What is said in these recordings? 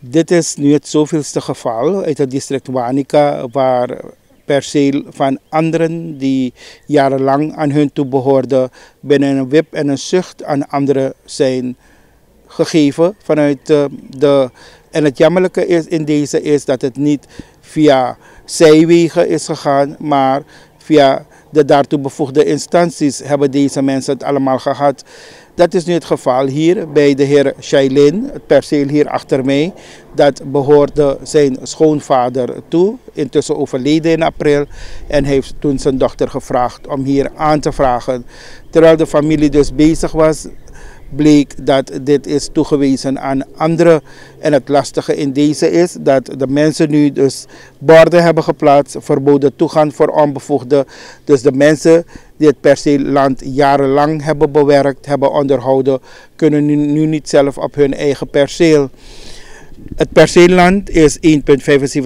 Dit is nu het zoveelste geval uit het district Wanica waar perceel van anderen die jarenlang aan hun toebehoorden binnen een wip en een zucht aan anderen zijn gegeven vanuit de, de en het jammerlijke is in deze is dat het niet via zijwegen is gegaan, maar via de daartoe bevoegde instanties hebben deze mensen het allemaal gehad. Dat is nu het geval hier bij de heer Shailin, het perceel hier achter mij. Dat behoorde zijn schoonvader toe, intussen overleden in april. En heeft toen zijn dochter gevraagd om hier aan te vragen. Terwijl de familie dus bezig was bleek dat dit is toegewezen aan anderen. En het lastige in deze is dat de mensen nu dus borden hebben geplaatst, verboden toegang voor onbevoegden. Dus de mensen die het perceelland jarenlang hebben bewerkt, hebben onderhouden, kunnen nu niet zelf op hun eigen perceel. Het perceelland is 1,75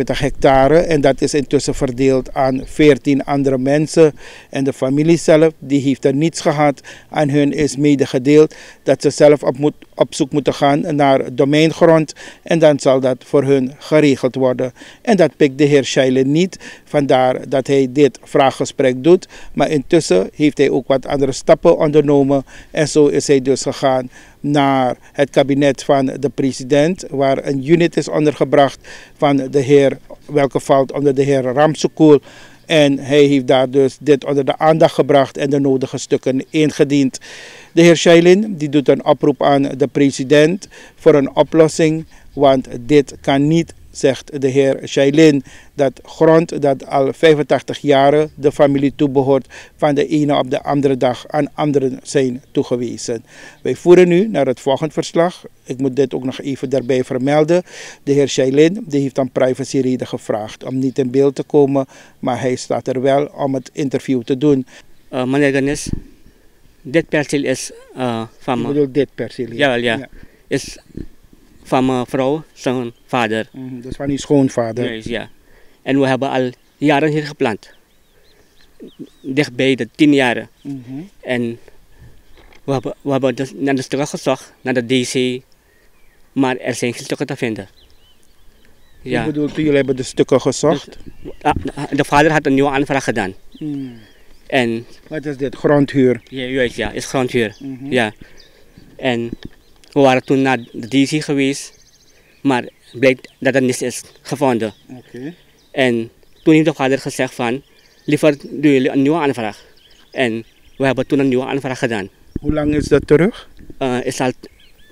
hectare en dat is intussen verdeeld aan 14 andere mensen. En de familie zelf, die heeft er niets gehad. Aan hun is medegedeeld dat ze zelf op, moet, op zoek moeten gaan naar domeingrond. En dan zal dat voor hun geregeld worden. En dat pikt de heer Scheile niet. Vandaar dat hij dit vraaggesprek doet. Maar intussen heeft hij ook wat andere stappen ondernomen. En zo is hij dus gegaan naar het kabinet van de president, waar een is ondergebracht van de heer, welke valt onder de heer Ramsekoel. En hij heeft daar dus dit onder de aandacht gebracht en de nodige stukken ingediend. De heer Shailin die doet een oproep aan de president voor een oplossing, want dit kan niet zegt de heer Shailin, dat grond dat al 85 jaren de familie toebehoort, van de ene op de andere dag aan anderen zijn toegewezen. Wij voeren nu naar het volgende verslag. Ik moet dit ook nog even daarbij vermelden. De heer Shailin die heeft aan privacyreden gevraagd om niet in beeld te komen, maar hij staat er wel om het interview te doen. Uh, meneer Ganes, dit perceel is uh, van... Ik bedoel dit perceel? Ja, ja. ja. Is van mijn vrouw, zijn vader. Mm, dus van uw schoonvader? Juist, ja. En we hebben al jaren hier geplant. Dichtbij de tien jaren. Mm -hmm. En we hebben, we hebben dus naar de stukken gezocht, naar de DC, maar er zijn geen stukken te vinden. Ja. Hoe bedoelt u, jullie hebben de stukken gezocht? Dus, de vader had een nieuwe aanvraag gedaan. Mm. En, Wat is dit, grondhuur? Ja, juist, ja, is grondhuur. Mm -hmm. Ja. En we waren toen naar de DC geweest, maar blijkt dat er niets is gevonden. Okay. En toen heeft de vader gezegd van, liever doen jullie een nieuwe aanvraag. En we hebben toen een nieuwe aanvraag gedaan. Hoe lang is dat terug? Uh, is al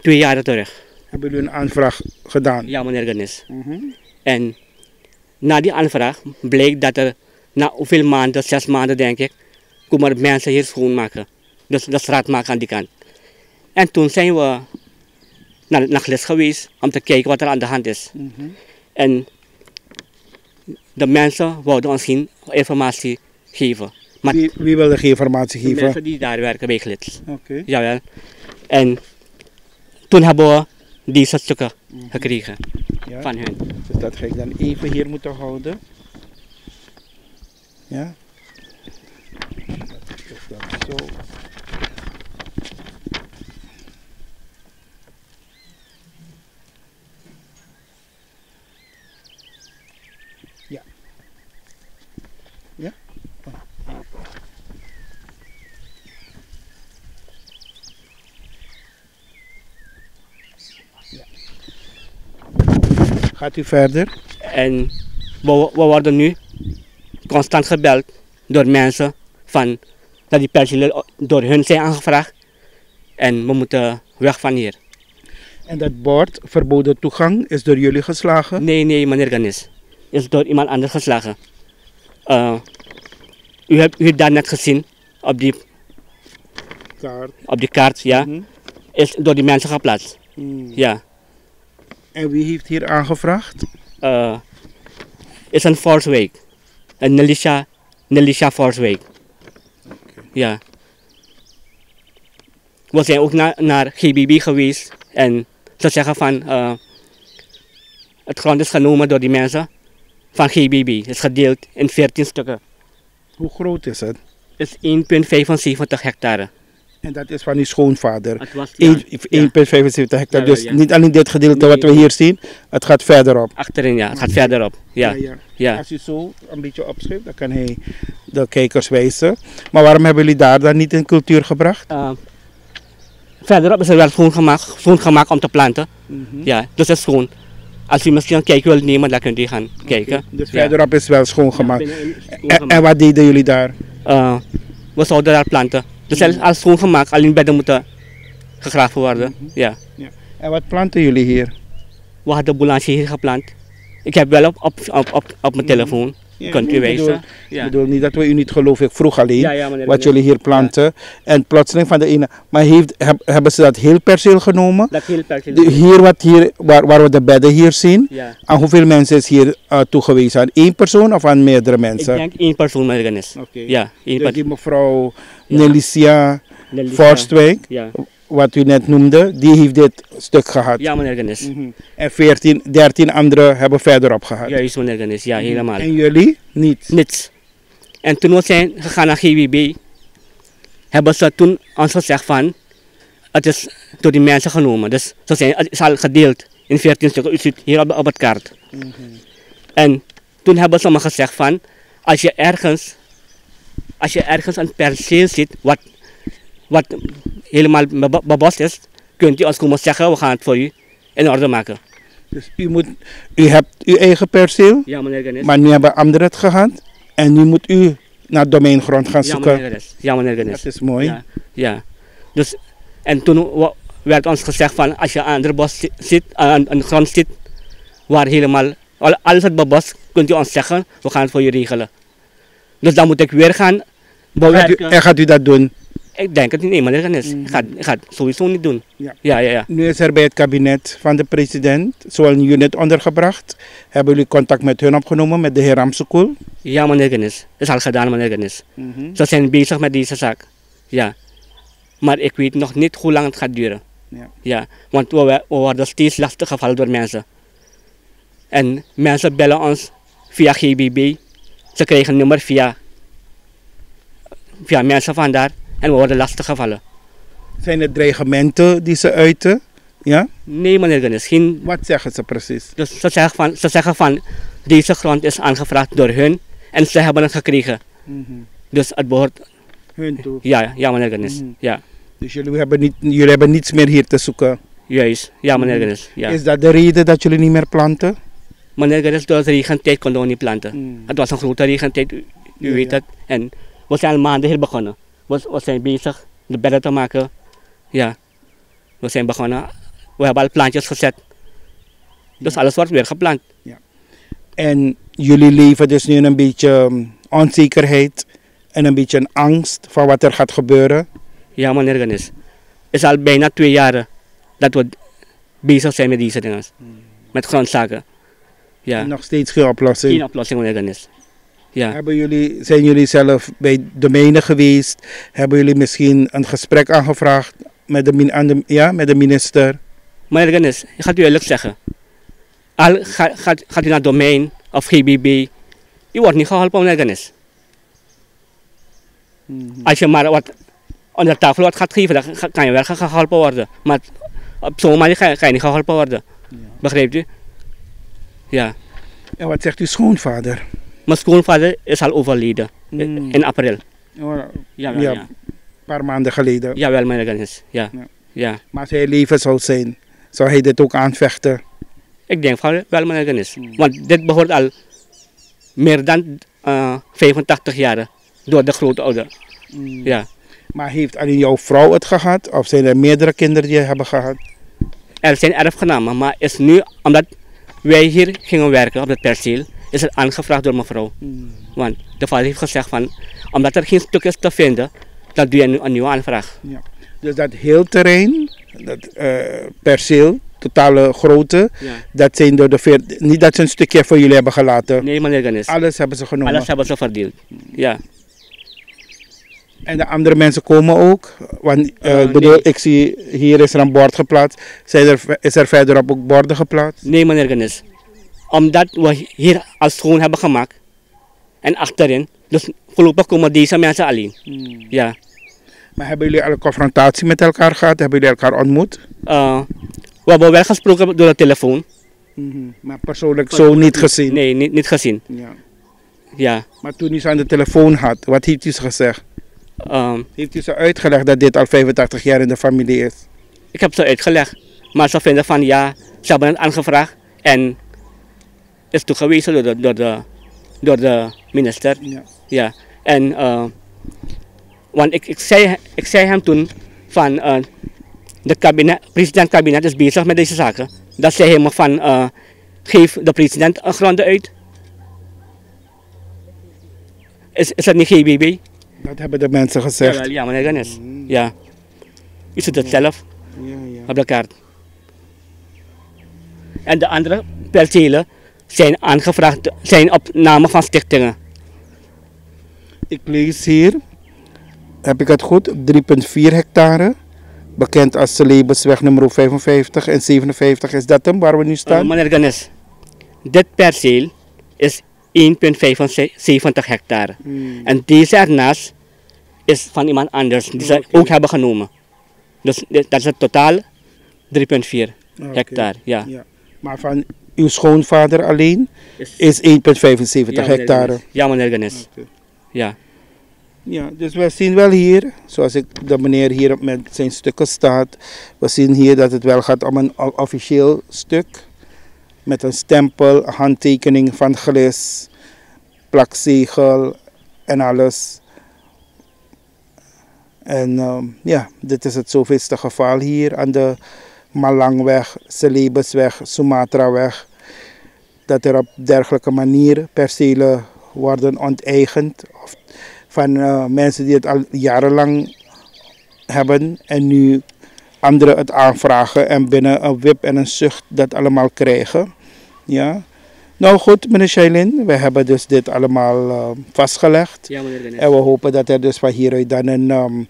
twee jaar terug. Hebben jullie een aanvraag gedaan? Ja, meneer Genis. -hmm. En na die aanvraag bleek dat er na hoeveel maanden, zes maanden denk ik, komen mensen hier schoonmaken. Dus de straat maken aan die kant. En toen zijn we naar het nachtles geweest om te kijken wat er aan de hand is. Mm -hmm. En de mensen wilden ons geen informatie geven. Maar wie, wie wilde geen informatie geven? De mensen die daar werken bij Glits. Oké. Okay. Jawel. En toen hebben we deze stukken mm -hmm. gekregen ja. van hen. Dus dat ga ik dan even hier moeten houden. Ja. Dat is dan zo. Gaat u verder? En we, we worden nu constant gebeld door mensen van dat die door hun zijn aangevraagd. En we moeten weg van hier. En dat bord verboden toegang is door jullie geslagen? Nee, nee, meneer Ganis. Is door iemand anders geslagen. Uh, u, hebt, u daar net gezien op die kaart, op die kaart ja. Mm -hmm. Is door die mensen geplaatst. Mm. Ja. En wie heeft hier aangevraagd? Uh, is een Forswijk. Een Nelisha, Nelisha. Okay. Ja. We zijn ook na, naar GBB geweest en ze zeggen van uh, het grond is genomen door die mensen van GBB. Het is gedeeld in 14 stukken. Hoe groot is het? Het is 1,75 hectare. En dat is van uw schoonvader. Het was, ja, 1,75 hectare. Dus ja. niet alleen dit gedeelte Nee, wat we hier zien, het gaat verderop. achterin, ja. Het gaat verderop. Ja, ja. Als u zo een beetje opschrijft, dan kan hij de kijkers wijzen. Maar waarom hebben jullie daar dan niet in cultuur gebracht? Eh, verderop is er wel groen gemaakt, groen gemaakt om te planten. Ja, dus het is groen. Als u misschien een kijkje wil nemen, dan kunt u gaan kijken. Dus verderop is wel schoongemaakt. Is het en, wat deden jullie daar? Eh, we zouden daar planten. Dus is alles schoongemaakt, alleen bedden moeten gegraven worden. Ja. En wat planten jullie hier? We hadden boulanger hier geplant. Ik heb wel op, op, op, op, op mijn telefoon. Kunt u ik wijzen. bedoel, ik bedoel niet dat we u niet geloven, ik vroeg alleen Ja, wat Meneer. jullie hier planten. En plotseling van de ene. Maar heeft, heb- hebben ze dat heel perceel genomen? Dat heel perceel. De, hier, wat hier waar, waar we de bedden hier zien. Aan hoeveel mensen is hier uh, toegewezen? Aan één persoon of aan meerdere Ik mensen? denk één persoon. Oké. Ja, één Dus persoon. die mevrouw. Nelicia Forstwijk, Ja. Wat u net noemde, die heeft dit stuk gehad. ja, meneer Genis. Mhm. En 14, 13 anderen hebben verderop gehad. Juist, meneer Genis. Ja, helemaal. En jullie niet? Niets. En toen we zijn gegaan naar GWB, hebben ze toen ons gezegd van, het is door die mensen genomen. Dus ze zijn, het is al gedeeld in 14 stukken. U ziet hier op, op het kaart. En toen hebben ze me gezegd van, als je ergens, als je ergens een perceel ziet wat, wat helemaal bebo- bebost is, kunt u ons komen zeggen, we gaan het voor u in orde maken. Dus u, moet, u hebt uw eigen perceel, Ja, meneer Genis. maar nu hebben anderen het gehad. En nu moet u naar domeingrond gaan ja, zoeken. meneer Genis. Ja, meneer Genis. Dat is mooi. Ja, ja. Dus, en toen werd ons gezegd van als je aan de bos zi- zit, aan de grond zit, waar helemaal al- alles het bebos, kunt u ons zeggen, we gaan het voor je regelen. Dus dan moet ik weer gaan Gaat u, bewerken. en gaat u dat doen? Ik denk het niet, nee, meneer Genis. Ik, ga, ik ga het sowieso niet doen. Ja. ja, ja. ja. Nu is er bij het kabinet van de president zo'n unit ondergebracht. Hebben jullie contact met hun opgenomen, met de heer Ramsekoel? Ja, meneer Genis. Dat is al gedaan, meneer Genis. Ze zijn bezig met deze zaak. Ja. Maar ik weet nog niet hoe lang het gaat duren. Ja. Ja, want we, we worden steeds lastig gevallen door mensen. En mensen bellen ons via GBB. Ze krijgen een nummer via, via mensen van daar. En we worden lastig gevallen. Zijn het dreigementen die ze uiten? Ja? Nee, meneer Genis. Geen, Wat zeggen ze precies? dus ze, zeggen van, ze zeggen van, deze grond is aangevraagd door hun. En ze hebben het gekregen. Dus het behoort, Hun toe. ja, ja meneer Genis. Mhm. Ja, Dus jullie hebben, niet, jullie hebben niets meer hier te zoeken. juist. Ja, meneer Mhm. Genis. Ja. Is dat de reden dat jullie niet meer planten? Meneer Genis, door de regentijd konden we niet planten. Mm. Het was een grote regentijd, u, u Ja, weet het. En we zijn al maanden hier begonnen. We, we zijn bezig de bedden te maken. Ja, we zijn begonnen. We hebben al plantjes gezet. Dus alles wordt weer geplant. En jullie leven dus nu in een beetje um, onzekerheid en een beetje een angst van wat er gaat gebeuren. Ja, meneer Genis. Het is al bijna twee jaar dat we bezig zijn met deze dingen. Met grondzaken. Ja, Nog steeds geen oplossing. geen oplossing, meneer Genis. Ja. Hebben jullie, zijn jullie zelf bij domeinen geweest? Hebben jullie misschien een gesprek aangevraagd met de, min- aan de, ja, met de minister? Meneer Genis, ik ga het u eerlijk zeggen. Al ga- gaat, gaat u naar domein of GBB, u wordt niet geholpen, meneer Genis. Als je maar wat onder tafel wat gaat geven, dan kan je wel ge- geholpen worden. Maar op zo'n manier ga je niet geholpen worden. Begrijpt u? Ja. En wat zegt uw schoonvader? Mijn schoonvader is al overleden Mm. in april. Oh, Ja. ja. Een paar maanden geleden. Jawel, meneer Genis. Ja. Ja. Ja. Maar als hij leven zou zijn, zou hij dit ook aanvechten? Ik denk van wel, meneer Genis. Want dit behoort al meer dan eh 85 jaar door de grootouder. Ja. Maar heeft alleen jouw vrouw het gehad? Of zijn er meerdere kinderen die het hebben gehad? Er zijn erfgenamen, maar is nu, omdat wij hier gingen werken op het perceel, is het aangevraagd door mevrouw. Want de vader heeft gezegd van, omdat er geen stuk is te vinden, dan doe je een, een nieuwe aanvraag. Dus dat heel terrein, dat eh, perceel, totale grootte, Ja. dat zijn door de veer, niet dat ze een stukje voor jullie hebben gelaten. Nee, meneer Genis. Alles hebben ze genomen. Alles hebben ze verdeeld. Ja. En de andere mensen komen ook. Want eh, ik bedoel, nee. ik zie hier is er een bord geplaatst. Zijn er, is er verderop ook borden geplaatst? Nee, meneer Genis. Omdat we hier al schoon hebben gemaakt en achterin, dus voorlopig komen deze mensen alleen. Ja. Maar hebben jullie al een confrontatie met elkaar gehad? Hebben jullie elkaar ontmoet? Uh, we hebben wel gesproken door de telefoon. Maar persoonlijk zo niet gezien? Nee, niet, niet gezien. Ja. Ja. Maar toen u ze aan de telefoon had, wat heeft u ze gezegd? ehm, Heeft u ze uitgelegd dat dit al 85 jaar in de familie is? ik heb ze uitgelegd. Maar ze vinden van ja, ze hebben het aangevraagd. En is toegewezen door de, door de, door de minister. Ja. Ja. En want ik, ik, zei, ik zei hem toen van eh, de kabinet, president-kabinet is bezig met deze zaken. Dat zei hij me van eh, geef de president een gronden uit. Is, is dat niet GBB? Dat hebben de mensen gezegd. Jawel, ja, meneer Ganes. Ja. U ziet het zelf Ja, ja. op de kaart. En de andere percelen zijn aangevraagd, zijn op namen van stichtingen. Ik lees hier, heb ik het goed, 3,4 hectare. Bekend als de Lebensweg nummer 55 en 57. Is dat hem waar we nu Uh, staan? meneer Ganes, dit perceel is 1,75 hectare. Hmm. En deze ernaast is van iemand anders, die ze ook hebben genomen. Dus dat is het totaal 3,4 Oké. hectare. Ja. Ja. Maar van uw schoonvader alleen Is- is 1,75 ja, meneer hectare. Ja, meneer Ganes. Oké. Ja. Ja, dus we zien wel hier, zoals ik de meneer hier met zijn stukken staat, we zien hier dat het wel gaat om een officieel stuk met een stempel, handtekening van Glis, plakzegel en alles. En ehm, ja, dit is het zoveelste geval hier aan de Malangweg, Celebesweg, Sumatraweg. Dat er op dergelijke manier percelen worden onteigend of van eh, mensen die het al jarenlang hebben en nu anderen het aanvragen en binnen een wip en een zucht dat allemaal krijgen. Ja. Nou goed, meneer Shailin, we hebben dus dit allemaal eh, vastgelegd. Ja. En we hopen dat er dus van hieruit dan een, ehm,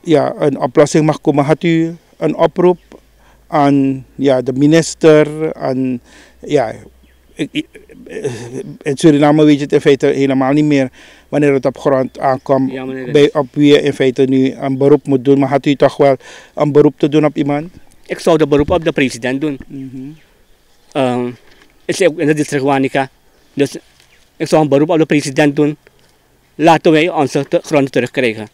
ja, een oplossing mag komen. Had u een oproep aan ja, de minister, aan ja, in Suriname weet je het in feite helemaal niet meer wanneer het op grond aankomt. Ja, bij, op wie je in feite nu een beroep moet doen. Maar had u toch wel een beroep te doen op iemand? Ik zou de beroep op de president doen. Ik zit ook in de district Wanica. Dus ik zou een beroep op de president doen. Laten wij onze te- gronden terugkrijgen.